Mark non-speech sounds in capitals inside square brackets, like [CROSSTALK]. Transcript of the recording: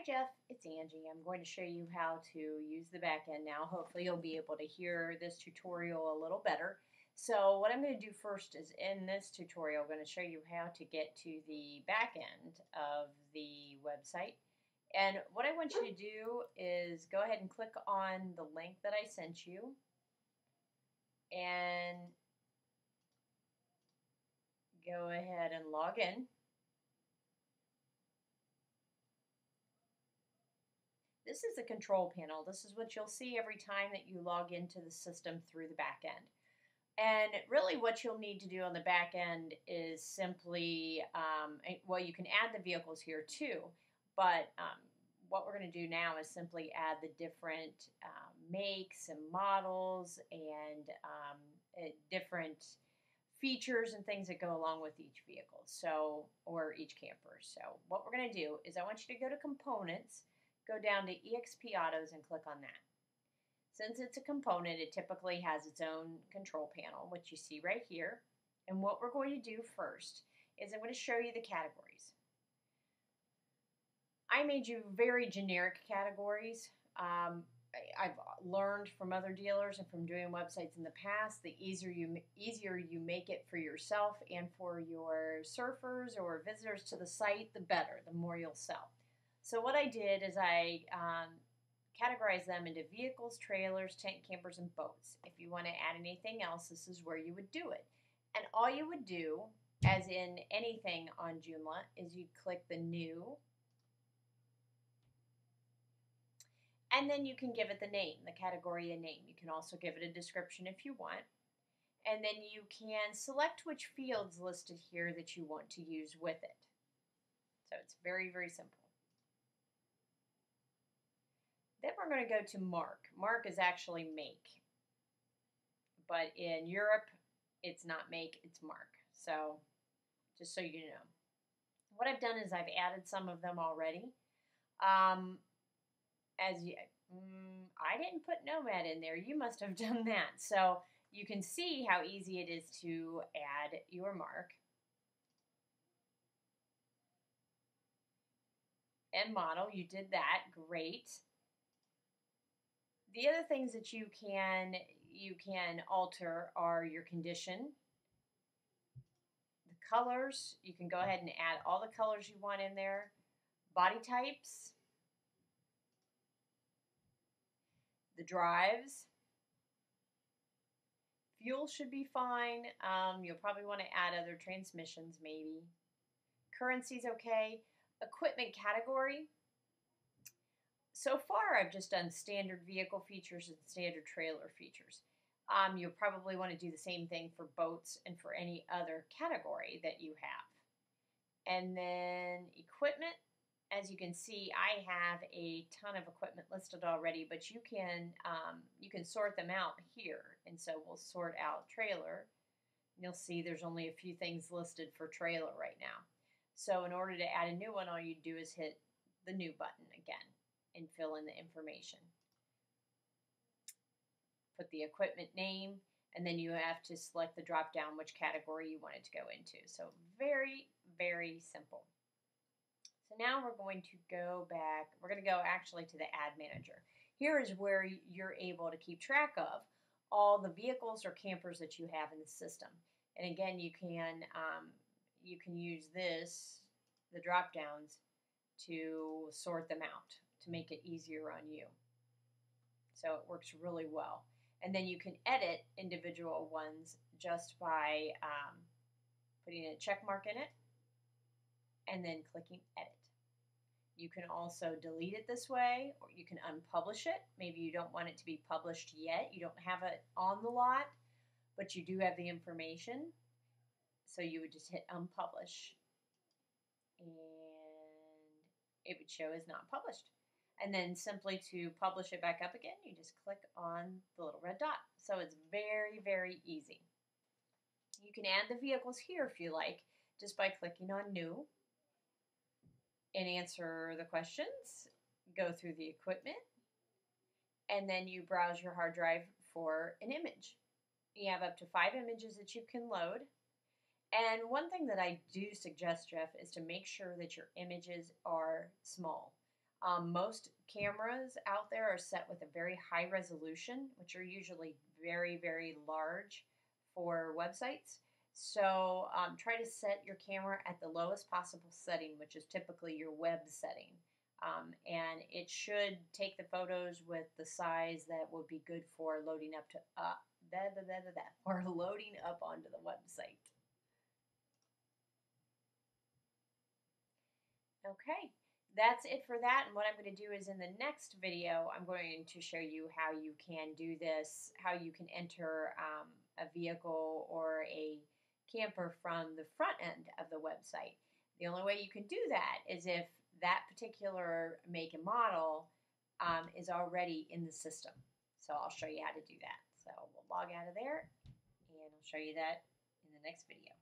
Hi Jeff, it's Angie. I'm going to show you how to use the back end now. Hopefully you'll be able to hear this tutorial a little better. So what I'm going to do first is in this tutorial I'm going to show you how to get to the back end of the website. And what I want you to do is go ahead and click on the link that I sent you and go ahead and log in. This is the control panel. This is what you'll see every time that you log into the system through the back end. And really what you'll need to do on the back end is simply, um, well, you can add the vehicles here too, but um, what we're going to do now is simply add the different um, makes and models and um, different features and things that go along with each vehicle, so or each camper. So what we're going to do is I want you to go to Components, go down to EXP Autos and click on that. Since it's a component, it typically has its own control panel, which you see right here. And what we're going to do first is I'm going to show you the categories. I made you very generic categories. Um, I've learned from other dealers and from doing websites in the past, the easier you easier you make it for yourself and for your surfers or visitors to the site, the better. The more you'll sell. So what I did is I um, categorized them into vehicles, trailers, tent campers, and boats. If you want to add anything else, this is where you would do it. And all you would do, as in anything on Joomla, is you'd click the new, and then you can give it the name, the category a name. You can also give it a description if you want. And then you can select which fields listed here that you want to use with it. So it's very, very simple. Then we're going to go to mark. Mark is actually make. But in Europe, it's not make, it's mark. So just so you know. What I've done is I've added some of them already. Um, as you, mm, I didn't put Nomad in there. You must have [LAUGHS] done that. So you can see how easy it is to add your mark. And model, you did that, great. The other things that you can you can alter are your condition, the colors. You can go ahead and add all the colors you want in there. Body types, the drives. Fuel should be fine. Um, you'll probably want to add other transmissions maybe. Currency's okay. Equipment category so far I've just done standard vehicle features and standard trailer features. Um, you'll probably want to do the same thing for boats and for any other category that you have. And then equipment, as you can see, I have a ton of equipment listed already, but you can um, you can sort them out here. And so we'll sort out trailer. You'll see there's only a few things listed for trailer right now. So in order to add a new one, all you do is hit the new button again fill in the information. Put the equipment name, and then you have to select the drop down which category you want it to go into. So very, very simple. So now we're going to go back, we're going to go actually to the ad manager. Here is where you're able to keep track of all the vehicles or campers that you have in the system. And again, you can um, you can use this, the drop downs, to sort them out to make it easier on you. So it works really well. And then you can edit individual ones just by um, putting a check mark in it and then clicking edit. You can also delete it this way or you can unpublish it. Maybe you don't want it to be published yet. You don't have it on the lot, but you do have the information. So you would just hit unpublish and it would show as not published. And then simply to publish it back up again, you just click on the little red dot. So it's very, very easy. You can add the vehicles here if you like, just by clicking on New and answer the questions, go through the equipment, and then you browse your hard drive for an image. You have up to five images that you can load. And one thing that I do suggest, Jeff, is to make sure that your images are small. Um, most cameras out there are set with a very high resolution, which are usually very, very large for websites. So um, try to set your camera at the lowest possible setting, which is typically your web setting. Um, and it should take the photos with the size that would be good for loading up to uh, da, da, da, da, da, [LAUGHS] or loading up onto the website. Okay, that's it for that. And what I'm going to do is in the next video, I'm going to show you how you can do this, how you can enter um, a vehicle or a camper from the front end of the website. The only way you can do that is if that particular make and model um, is already in the system. So I'll show you how to do that. So we'll log out of there and I'll show you that in the next video.